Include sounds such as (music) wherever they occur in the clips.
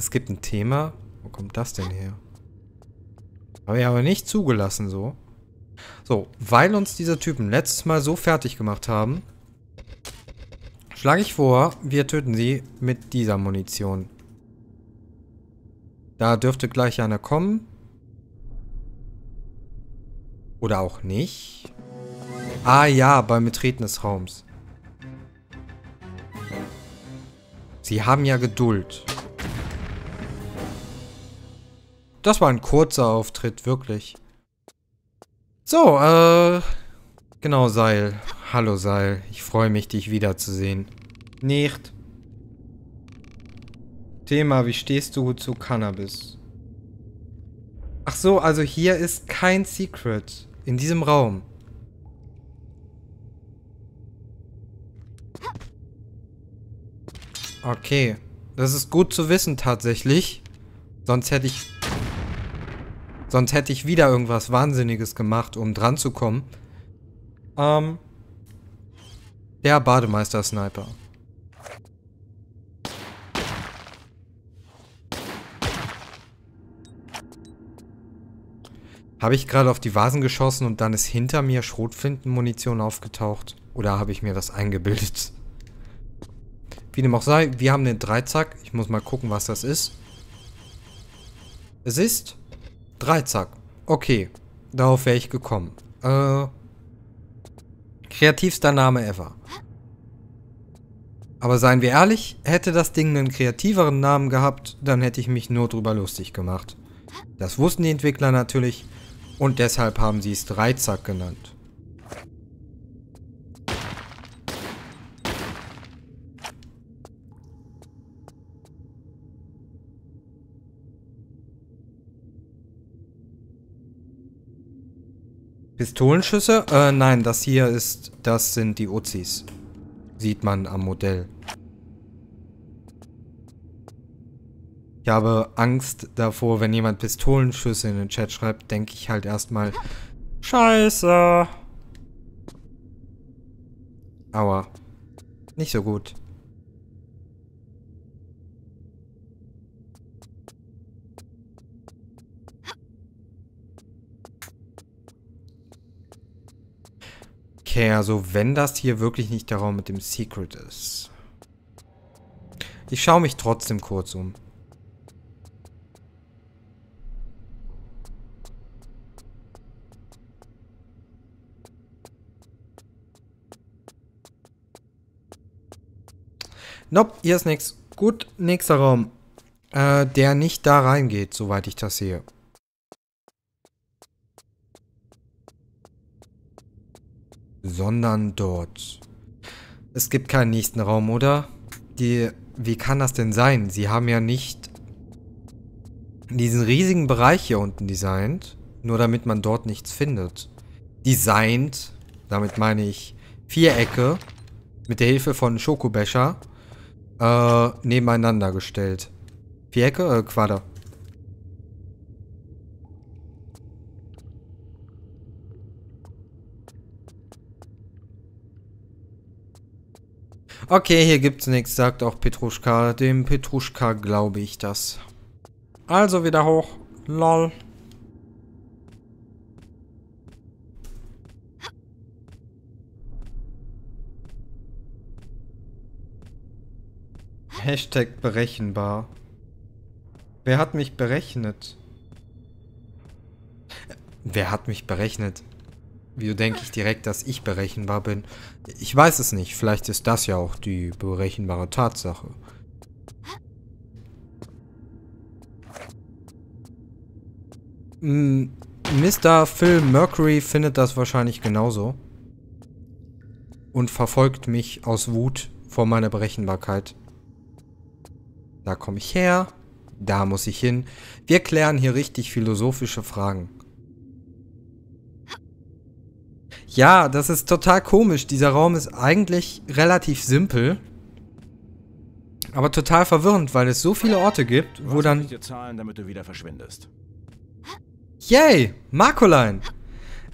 Es gibt ein Thema. Wo kommt das denn her? Habe ich aber nicht zugelassen so. So, weil uns diese Typen letztes Mal so fertig gemacht haben, schlage ich vor, wir töten sie mit dieser Munition. Da dürfte gleich einer kommen. Oder auch nicht. Ah ja, beim Betreten des Raums. Sie haben ja Geduld. Das war ein kurzer Auftritt, wirklich. So, äh... Genau, Seil. Hallo, Seil. Ich freue mich, dich wiederzusehen. Nicht. Thema, wie stehst du zu Cannabis? Ach so, also hier ist kein Secret. In diesem Raum. Okay. Das ist gut zu wissen tatsächlich. Sonst hätte ich... Sonst hätte ich wieder irgendwas Wahnsinniges gemacht, um dran zu kommen. Ähm... Der Bademeister-Sniper. Habe ich gerade auf die Vasen geschossen und dann ist hinter mir Schrotflintenmunition aufgetaucht? Oder habe ich mir das eingebildet? Wie dem auch sei, wir haben den Dreizack. Ich muss mal gucken, was das ist. Es ist Dreizack. Okay, darauf wäre ich gekommen. Äh, kreativster Name ever. Aber seien wir ehrlich, hätte das Ding einen kreativeren Namen gehabt, dann hätte ich mich nur drüber lustig gemacht. Das wussten die Entwickler natürlich und deshalb haben sie es Dreizack genannt. Pistolenschüsse? Äh, nein, das hier ist, das sind die Uzis. Sieht man am Modell. Ich habe Angst davor, wenn jemand Pistolenschüsse in den Chat schreibt, denke ich halt erstmal Scheiße. Aua. Nicht so gut. Okay, also wenn das hier wirklich nicht der Raum mit dem Secret ist. Ich schaue mich trotzdem kurz um. Nope, hier ist nichts. Gut, nächster Raum. Äh, der nicht da reingeht, soweit ich das sehe. Sondern dort. Es gibt keinen nächsten Raum, oder? Die, wie kann das denn sein? Sie haben ja nicht diesen riesigen Bereich hier unten designt, nur damit man dort nichts findet. Designt, damit meine ich Vierecke, mit der Hilfe von Schokobecher äh, nebeneinander gestellt. Vierecke, äh, Quader. Okay, hier gibt's nichts, sagt auch Petruschka. Dem Petruschka glaube ich das. Also wieder hoch. Lol. Hashtag berechenbar. Wer hat mich berechnet? Wer hat mich berechnet? Wieso denke ich direkt, dass ich berechenbar bin? Ich weiß es nicht. Vielleicht ist das ja auch die berechenbare Tatsache. Mr. Phil Mercury findet das wahrscheinlich genauso. Und verfolgt mich aus Wut vor meiner Berechenbarkeit. Da komme ich her. Da muss ich hin. Wir klären hier richtig philosophische Fragen. Ja, das ist total komisch. Dieser Raum ist eigentlich relativ simpel. Aber total verwirrend, weil es so viele Orte gibt, wo dann... Dir zahlen, damit du wieder verschwindest. Yay! Marcoline!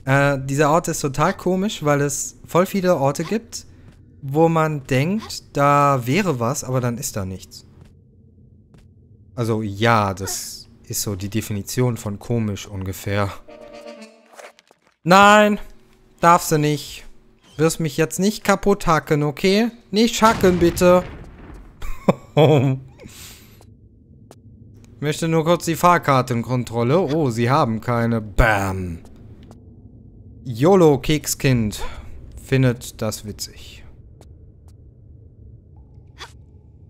Äh, dieser Ort ist total komisch, weil es voll viele Orte gibt, wo man denkt, da wäre was, aber dann ist da nichts. Also ja, das ist so die Definition von komisch ungefähr. Nein, darfst du nicht. Wirst mich jetzt nicht kaputt hacken, okay? Nicht hacken, bitte. (laughs) Möchte nur kurz die Fahrkartenkontrolle. Oh, sie haben keine. Bam. YOLO Kekskind findet das witzig.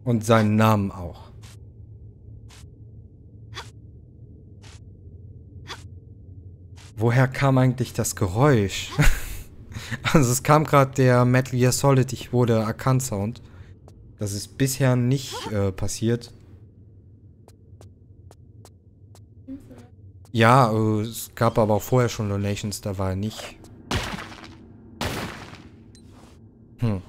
Und seinen Namen auch. Woher kam eigentlich das Geräusch? (laughs) also es kam gerade der Metal Gear Solid Ich wurde erkannt Sound. Das ist bisher nicht äh, passiert. Ja, äh, es gab aber auch vorher schon Donations, da war er nicht. Hm.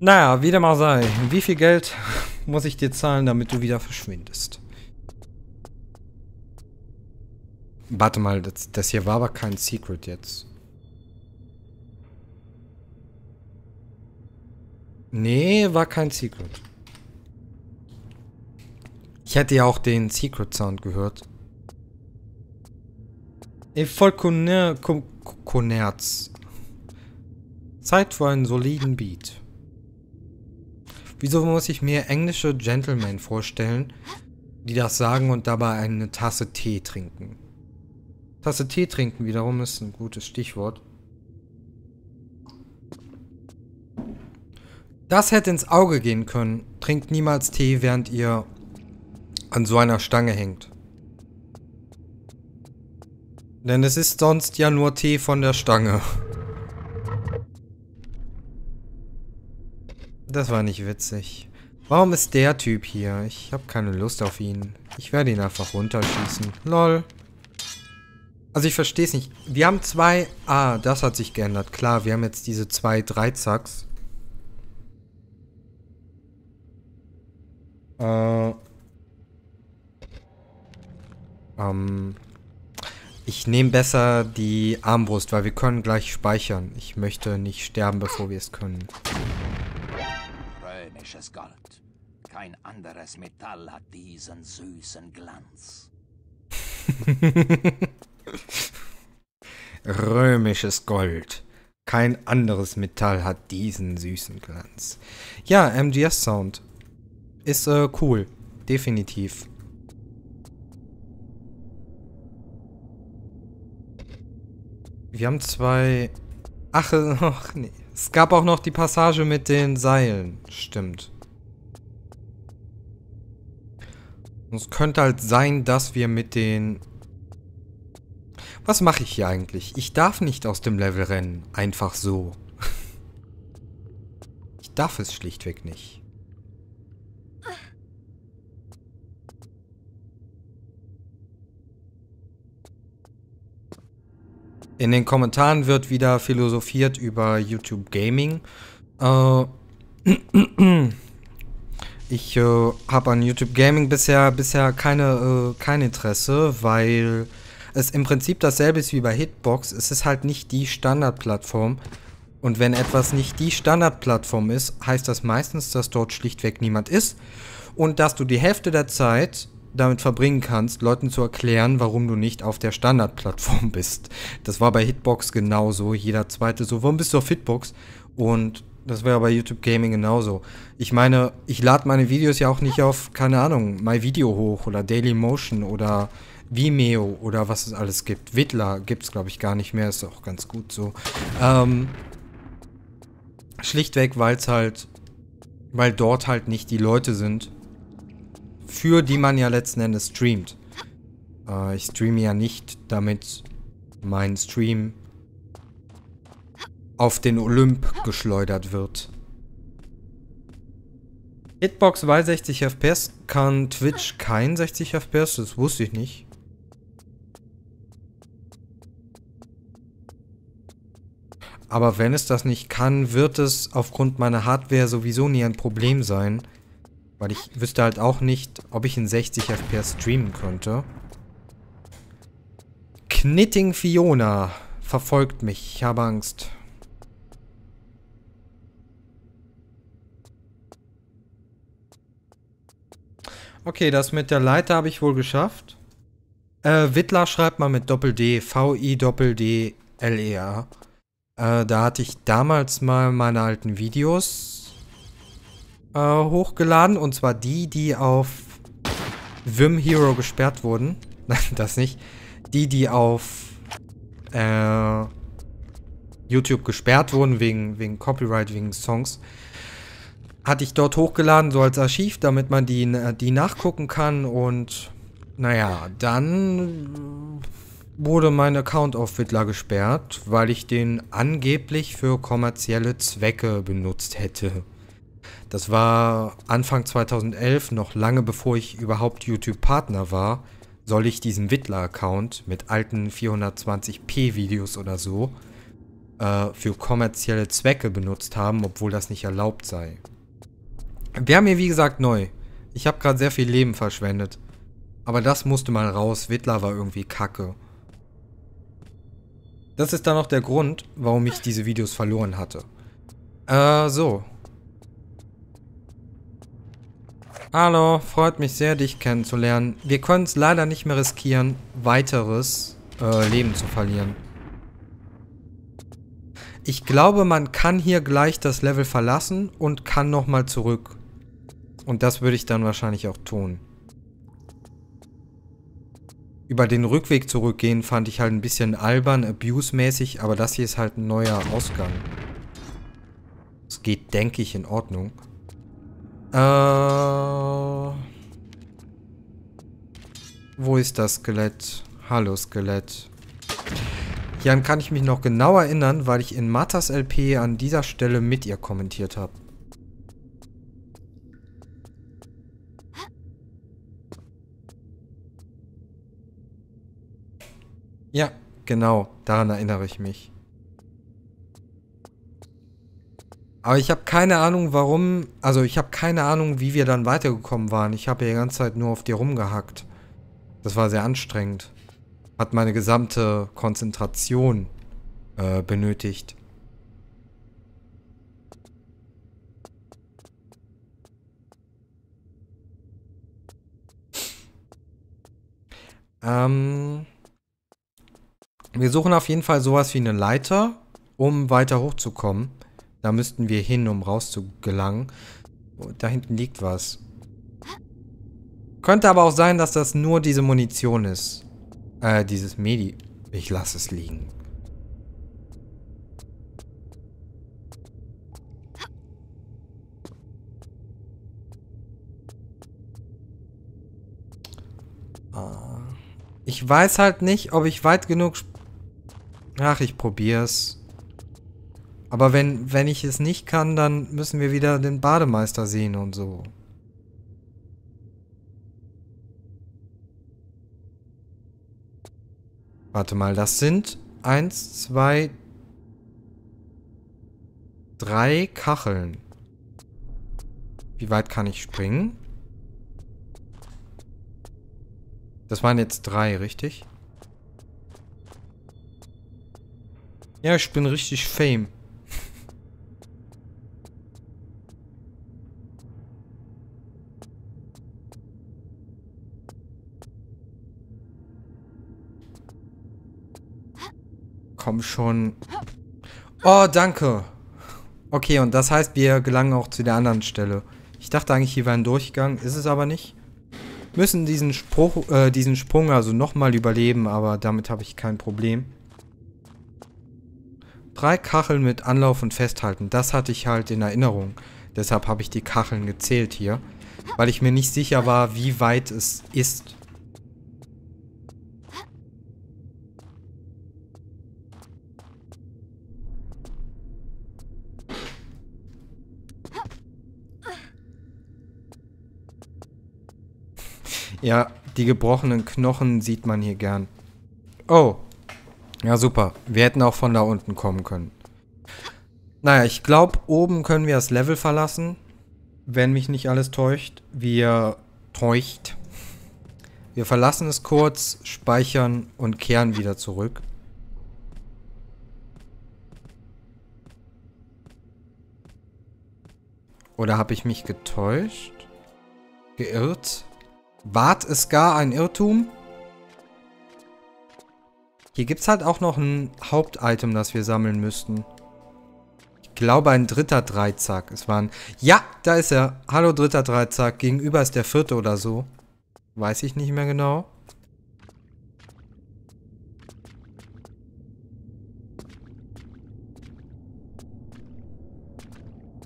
Naja, wieder mal sei. Wie viel Geld (laughs) muss ich dir zahlen, damit du wieder verschwindest? Warte mal, das, das hier war aber kein Secret jetzt. Nee, war kein Secret. Ich hätte ja auch den Secret Sound gehört. Ey, voll Konerz. Zeit für einen soliden Beat. Wieso muss ich mir englische Gentlemen vorstellen, die das sagen und dabei eine Tasse Tee trinken? Tasse Tee trinken wiederum ist ein gutes Stichwort. Das hätte ins Auge gehen können. Trinkt niemals Tee, während ihr an so einer Stange hängt. Denn es ist sonst ja nur Tee von der Stange. Das war nicht witzig. Warum ist der Typ hier? Ich habe keine Lust auf ihn. Ich werde ihn einfach runterschießen. Lol. Also ich verstehe es nicht. Wir haben zwei... Ah, das hat sich geändert. Klar, wir haben jetzt diese zwei Dreizacks. Äh... Ähm... Ich nehme besser die Armbrust, weil wir können gleich speichern. Ich möchte nicht sterben, bevor wir es können. Römisches Gold. Kein anderes Metall hat diesen süßen Glanz. (laughs) Römisches Gold. Kein anderes Metall hat diesen süßen Glanz. Ja, MGS-Sound. Ist äh, cool. Definitiv. Wir haben zwei... Ach, (laughs) ach nee. Es gab auch noch die Passage mit den Seilen. Stimmt. Es könnte halt sein, dass wir mit den was mache ich hier eigentlich? Ich darf nicht aus dem Level rennen. Einfach so. (laughs) ich darf es schlichtweg nicht. In den Kommentaren wird wieder philosophiert über YouTube Gaming. Äh, (clears throat) ich äh, habe an YouTube Gaming bisher, bisher keine, äh, kein Interesse, weil es im Prinzip dasselbe ist wie bei Hitbox. Es ist halt nicht die Standardplattform. Und wenn etwas nicht die Standardplattform ist, heißt das meistens, dass dort schlichtweg niemand ist. Und dass du die Hälfte der Zeit damit verbringen kannst, Leuten zu erklären, warum du nicht auf der Standardplattform (laughs) bist. Das war bei Hitbox genauso. Jeder zweite so, warum bist du auf Hitbox? Und das wäre bei YouTube Gaming genauso. Ich meine, ich lade meine Videos ja auch nicht auf, keine Ahnung, MyVideo hoch oder Dailymotion oder Vimeo oder was es alles gibt. Wittler gibt es, glaube ich, gar nicht mehr. Ist auch ganz gut so. Ähm, schlichtweg, weil es halt, weil dort halt nicht die Leute sind, für die man ja letzten Endes streamt. Äh, ich streame ja nicht, damit mein Stream auf den Olymp geschleudert wird. Hitbox bei 60 FPS kann Twitch kein 60 FPS, das wusste ich nicht. Aber wenn es das nicht kann, wird es aufgrund meiner Hardware sowieso nie ein Problem sein. Weil ich wüsste halt auch nicht, ob ich in 60 FPS streamen könnte. Knitting Fiona verfolgt mich. Ich habe Angst. Okay, das mit der Leiter habe ich wohl geschafft. Äh, Wittler schreibt mal mit Doppel-D, V-I-Doppel-D-L-E-A. Äh, da hatte ich damals mal meine alten Videos äh, hochgeladen. Und zwar die, die auf Vim Hero gesperrt wurden. Nein, (laughs) das nicht. Die, die auf äh, YouTube gesperrt wurden wegen, wegen Copyright, wegen Songs hatte ich dort hochgeladen, so als Archiv, damit man die, die nachgucken kann. Und naja, dann wurde mein Account auf Wittler gesperrt, weil ich den angeblich für kommerzielle Zwecke benutzt hätte. Das war Anfang 2011, noch lange bevor ich überhaupt YouTube-Partner war, soll ich diesen Wittler-Account mit alten 420p-Videos oder so äh, für kommerzielle Zwecke benutzt haben, obwohl das nicht erlaubt sei. Wäre mir wie gesagt neu. Ich habe gerade sehr viel Leben verschwendet. Aber das musste mal raus. Wittler war irgendwie kacke. Das ist dann auch der Grund, warum ich diese Videos verloren hatte. Äh, so. Hallo, freut mich sehr, dich kennenzulernen. Wir können es leider nicht mehr riskieren, weiteres äh, Leben zu verlieren. Ich glaube, man kann hier gleich das Level verlassen und kann nochmal zurück. Und das würde ich dann wahrscheinlich auch tun. Über den Rückweg zurückgehen fand ich halt ein bisschen albern, abuse-mäßig, aber das hier ist halt ein neuer Ausgang. Es geht, denke ich, in Ordnung. Äh... Wo ist das Skelett? Hallo Skelett. Hieran kann ich mich noch genau erinnern, weil ich in Matas LP an dieser Stelle mit ihr kommentiert habe. Ja, genau. Daran erinnere ich mich. Aber ich habe keine Ahnung, warum... Also ich habe keine Ahnung, wie wir dann weitergekommen waren. Ich habe ja die ganze Zeit nur auf dir rumgehackt. Das war sehr anstrengend. Hat meine gesamte Konzentration äh, benötigt. Ähm... Wir suchen auf jeden Fall sowas wie eine Leiter, um weiter hochzukommen. Da müssten wir hin, um rauszugelangen. Oh, da hinten liegt was. Könnte aber auch sein, dass das nur diese Munition ist. Äh, dieses Medi... Ich lasse es liegen. Ah. Ich weiß halt nicht, ob ich weit genug Ach, ich probier's. Aber wenn, wenn ich es nicht kann, dann müssen wir wieder den Bademeister sehen und so. Warte mal, das sind eins, zwei, drei Kacheln. Wie weit kann ich springen? Das waren jetzt drei, richtig? Ja, ich bin richtig fame. Komm schon. Oh, danke. Okay, und das heißt, wir gelangen auch zu der anderen Stelle. Ich dachte eigentlich, hier wäre ein Durchgang. Ist es aber nicht. Müssen diesen, Spruch, äh, diesen Sprung also nochmal überleben, aber damit habe ich kein Problem. Drei Kacheln mit Anlauf und Festhalten. Das hatte ich halt in Erinnerung. Deshalb habe ich die Kacheln gezählt hier. Weil ich mir nicht sicher war, wie weit es ist. Ja, die gebrochenen Knochen sieht man hier gern. Oh, ja, super. Wir hätten auch von da unten kommen können. Naja, ich glaube, oben können wir das Level verlassen. Wenn mich nicht alles täuscht. Wir täuscht. Wir verlassen es kurz, speichern und kehren wieder zurück. Oder habe ich mich getäuscht? Geirrt? Wart es gar ein Irrtum? Hier gibt es halt auch noch ein Hauptitem, das wir sammeln müssten. Ich glaube, ein dritter Dreizack. Es waren... Ja, da ist er. Hallo, dritter Dreizack. Gegenüber ist der vierte oder so. Weiß ich nicht mehr genau.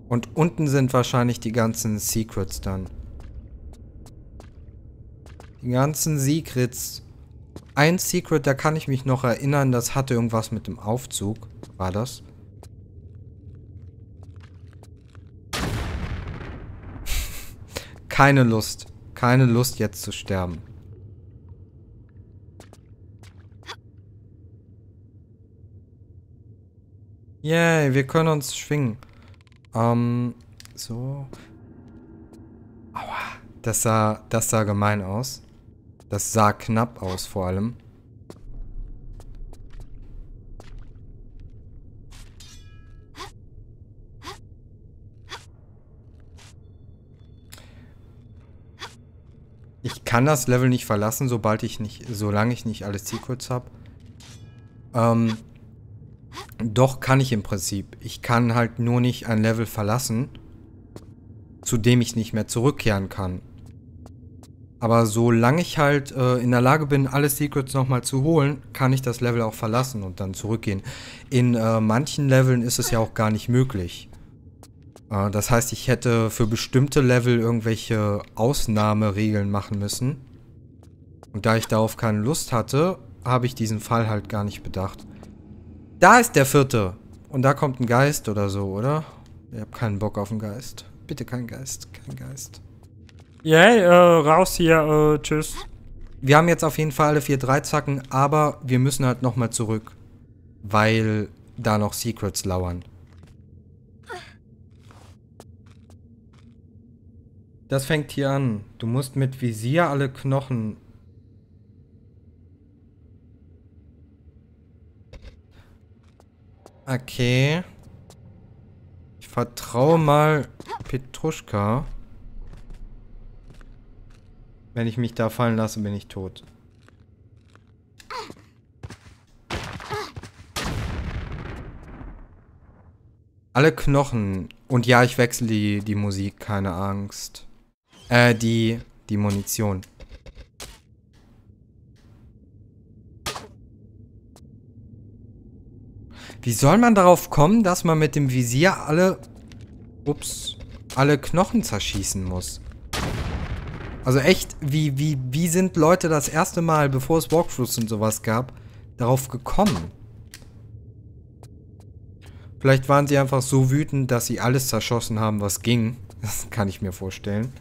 Und unten sind wahrscheinlich die ganzen Secrets dann. Die ganzen Secrets. Ein Secret, da kann ich mich noch erinnern, das hatte irgendwas mit dem Aufzug. War das? Keine Lust. Keine Lust jetzt zu sterben. Yay, wir können uns schwingen. Ähm, so. Aua. Das sah, das sah gemein aus. Das sah knapp aus vor allem. Ich kann das Level nicht verlassen, sobald ich nicht, solange ich nicht alle Secrets habe. Ähm, doch kann ich im Prinzip. Ich kann halt nur nicht ein Level verlassen, zu dem ich nicht mehr zurückkehren kann. Aber solange ich halt äh, in der Lage bin, alle Secrets nochmal zu holen, kann ich das Level auch verlassen und dann zurückgehen. In äh, manchen Leveln ist es ja auch gar nicht möglich. Äh, das heißt, ich hätte für bestimmte Level irgendwelche Ausnahmeregeln machen müssen. Und da ich darauf keine Lust hatte, habe ich diesen Fall halt gar nicht bedacht. Da ist der vierte. Und da kommt ein Geist oder so, oder? Ich habe keinen Bock auf einen Geist. Bitte kein Geist, kein Geist. Yay, äh, raus hier, äh, tschüss. Wir haben jetzt auf jeden Fall alle vier Dreizacken, aber wir müssen halt nochmal zurück. Weil da noch Secrets lauern. Das fängt hier an. Du musst mit Visier alle Knochen Okay. Ich vertraue mal Petruschka. Wenn ich mich da fallen lasse, bin ich tot. Alle Knochen. Und ja, ich wechsle die, die Musik, keine Angst. Äh, die, die Munition. Wie soll man darauf kommen, dass man mit dem Visier alle... Ups. Alle Knochen zerschießen muss? Also echt, wie, wie, wie sind Leute das erste Mal, bevor es Walkthroughs und sowas gab, darauf gekommen? Vielleicht waren sie einfach so wütend, dass sie alles zerschossen haben, was ging. (laughs) Das kann ich mir vorstellen.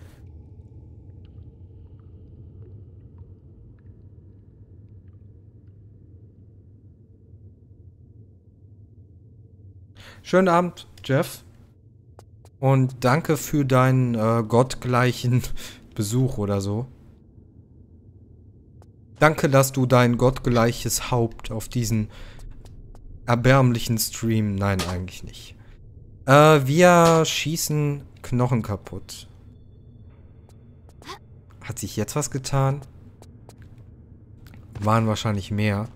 Schönen Abend, Jeff. Und danke für deinen äh, gottgleichen Besuch oder so. Danke, dass du dein gottgleiches Haupt auf diesen erbärmlichen Stream... Nein, eigentlich nicht. Äh, wir schießen Knochen kaputt. Hat sich jetzt was getan? Waren wahrscheinlich mehr.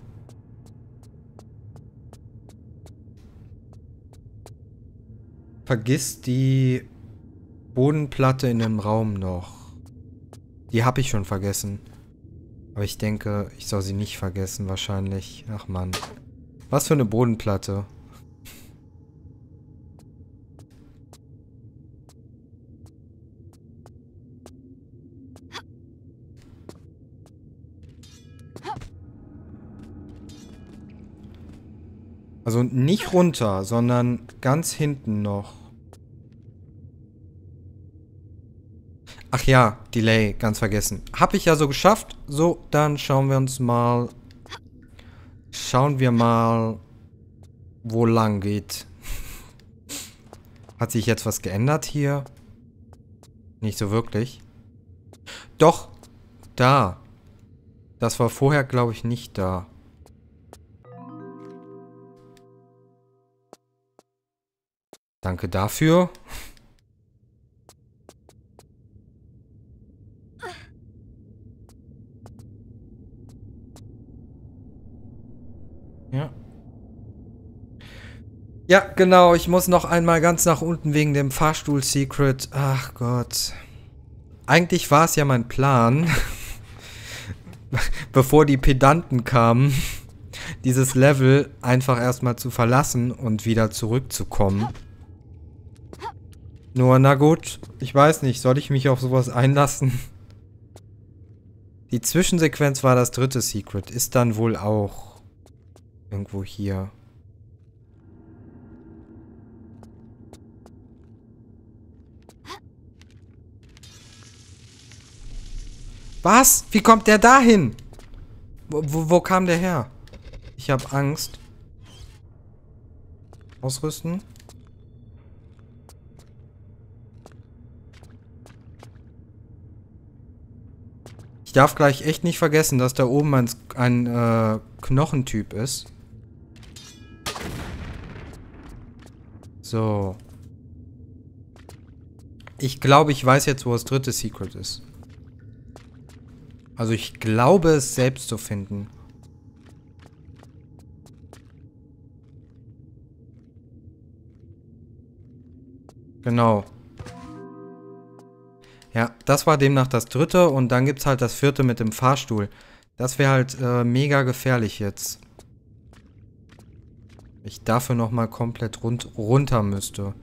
Vergiss die Bodenplatte in dem Raum noch. Die habe ich schon vergessen. Aber ich denke, ich soll sie nicht vergessen wahrscheinlich. Ach man. Was für eine Bodenplatte. Also nicht runter, sondern ganz hinten noch. Ach ja, Delay, ganz vergessen. Hab ich ja so geschafft. So, dann schauen wir uns mal... Schauen wir mal, wo lang geht. (laughs) Hat sich jetzt was geändert hier? Nicht so wirklich. Doch, da. Das war vorher, glaube ich, nicht da. Danke dafür. Ja, genau. Ich muss noch einmal ganz nach unten wegen dem Fahrstuhl-Secret. Ach Gott. Eigentlich war es ja mein Plan, (laughs) bevor die Pedanten kamen, (laughs) dieses Level einfach erstmal zu verlassen und wieder zurückzukommen. Nur, na gut, ich weiß nicht, soll ich mich auf sowas einlassen? Die Zwischensequenz war das dritte Secret, ist dann wohl auch irgendwo hier. Was? Wie kommt der dahin? Wo, wo, wo kam der her? Ich habe Angst. Ausrüsten. Ich darf gleich echt nicht vergessen, dass da oben ein, ein äh, Knochentyp ist. So. Ich glaube, ich weiß jetzt, wo das dritte Secret ist. Also ich glaube, es selbst zu finden. Genau. Ja, das war demnach das dritte und dann gibt es halt das vierte mit dem Fahrstuhl. Das wäre halt äh, mega gefährlich jetzt. Ich dafür nochmal komplett rund runter müsste.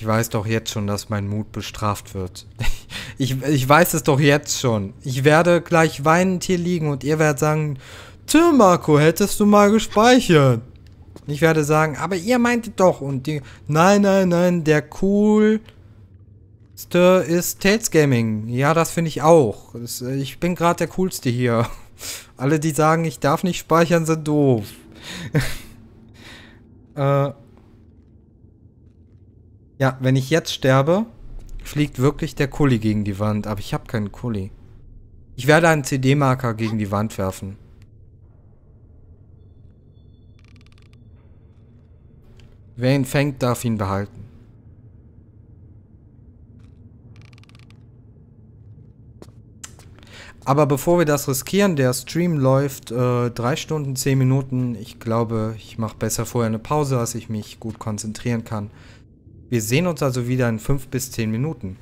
Ich weiß doch jetzt schon, dass mein Mut bestraft wird. (laughs) Ich, ich weiß es doch jetzt schon. Ich werde gleich weinend hier liegen und ihr werdet sagen, Tja, Marco, hättest du mal gespeichert. Ich werde sagen, aber ihr meintet doch und die, nein, nein, nein, der coolste ist Tales Gaming. Ja, das finde ich auch. Äh, ich bin gerade der coolste hier. (laughs) Alle, die sagen, ich darf nicht speichern, sind doof. (laughs) äh, ja, wenn ich jetzt sterbe, fliegt wirklich der Kuli gegen die Wand. Aber ich habe keinen Kuli. Ich werde einen CD-Marker gegen die Wand werfen. Wer ihn fängt, darf ihn behalten. Aber bevor wir das riskieren, der Stream läuft äh, 3 Stunden, 10 Minuten. Ich glaube, ich mache besser vorher eine Pause, dass ich mich gut konzentrieren kann. Wir sehen uns also wieder in 5 bis 10 Minuten.